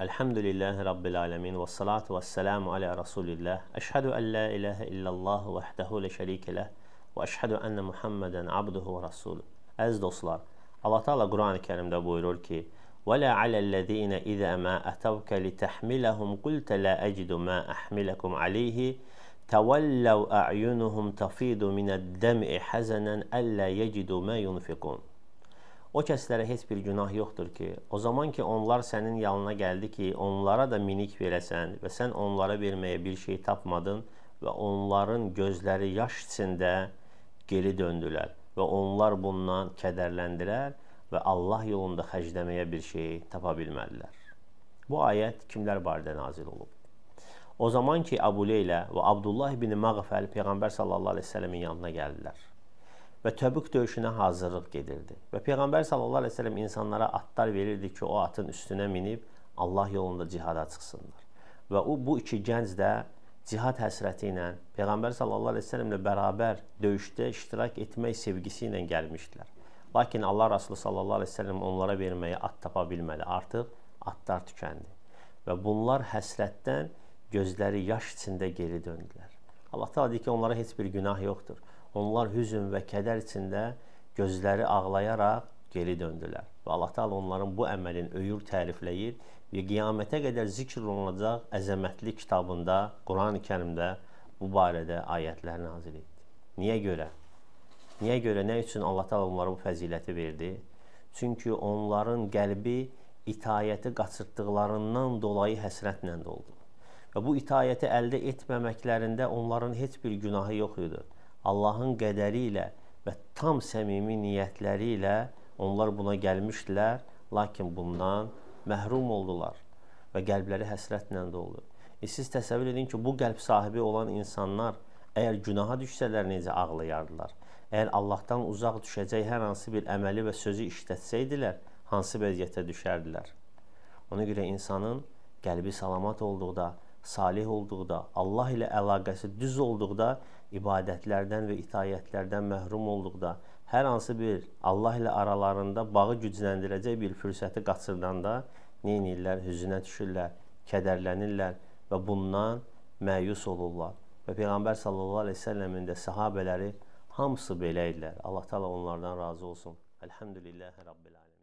الحمد لله رب العالمين والصلاة والسلام على رسول الله أشهد أن لا إله إلا الله وحده لا شريك له وأشهد أن محمدا عبده ورسوله أز دوستlar الله تعالى قرآن الكريم Kerim'de buyurur ki وَلَا عَلَى الَّذ۪ينَ اِذَا مَا أَتَوْكَ لِتَحْمِلَهُمْ قُلْتَ لَا أَجِدُ مَا أَحْمِلَكُمْ عَلَيْهِ تَوَلَّوْا أَعْيُنُهُمْ تفيض مِنَ الدَّمْءِ حَزَنًا أَلَّا يَجِدُوا مَا يُنْفِقُونَ O kəslərə heç bir günah yoxdur ki, o zaman ki onlar sənin yanına gəldi ki, onlara da minik verəsən və sən onlara verməyə bir şey tapmadın və onların gözləri yaş içində geri döndülər və onlar bundan kədərləndilər və Allah yolunda xərcləməyə bir şey tapa bilmədilər. Bu ayət kimlər barədə nazil olub? O zaman ki, Əbu Leylə və Abdullah ibn Mağfəl Peyğəmbər sallallahu əleyhi və səlləmin yanına gəldilər və Təbük döyüşünə hazırlıq gedirdi. Və Peyğəmbər sallallahu əleyhi və səlləm insanlara atlar verirdi ki, o atın üstünə minib Allah yolunda cihada çıxsınlar. Və o bu iki gənc də cihad həsrəti ilə Peyğəmbər sallallahu əleyhi və səlləmlə bərabər döyüşdə iştirak etmək sevgisi ilə gəlmişdilər. Lakin Allah Rəsulü sallallahu əleyhi və səlləm onlara verməyə at tapa bilmədi. Artıq atlar tükəndi. Və bunlar həsrətdən gözləri yaş içində geri döndülər. Allah Taala deyir ki, onlara heç bir günah yoxdur. Onlar hüzün və kədər içində gözləri ağlayaraq geri döndülər. Və Allah Taala onların bu əməlin öyür tərifləyir və qiyamətə qədər zikr olunacaq əzəmətli kitabında, Qurani-Kərimdə bu barədə ayətlər nazil etdi. Niyə görə? Niyə görə, nə üçün Allah Taala onlara bu fəziləti verdi? Çünki onların qəlbi itayəti qaçırtdıqlarından dolayı həsrətlə doldu. Və bu itayəti əldə etməməklərində onların heç bir günahı yox idi. Allahın qədəri ilə və tam səmimi niyyətləri ilə onlar buna gəlmişdilər, lakin bundan məhrum oldular və qəlbləri həsrətlə doldu. E, siz təsəvvür edin ki, bu qəlb sahibi olan insanlar əgər günaha düşsələr necə ağlayardılar? Əgər Allahdan uzaq düşəcək hər hansı bir əməli və sözü işlətsəydilər, hansı vəziyyətə düşərdilər? Ona görə insanın qəlbi salamat olduqda, salih olduqda, Allah ilə əlaqəsi düz olduqda, ibadətlərdən və itayətlərdən məhrum olduqda, hər hansı bir Allah ilə aralarında bağı gücləndirəcək bir fürsəti qaçırdanda, nə edirlər? Hüzünə düşürlər, kədərlənirlər və bundan məyus olurlar. Və Peyğəmbər sallallahu əleyhi və səlləmin də səhabələri hamısı belə idilər. Allah təala onlardan razı olsun. Elhamdülillahi rabbil alamin.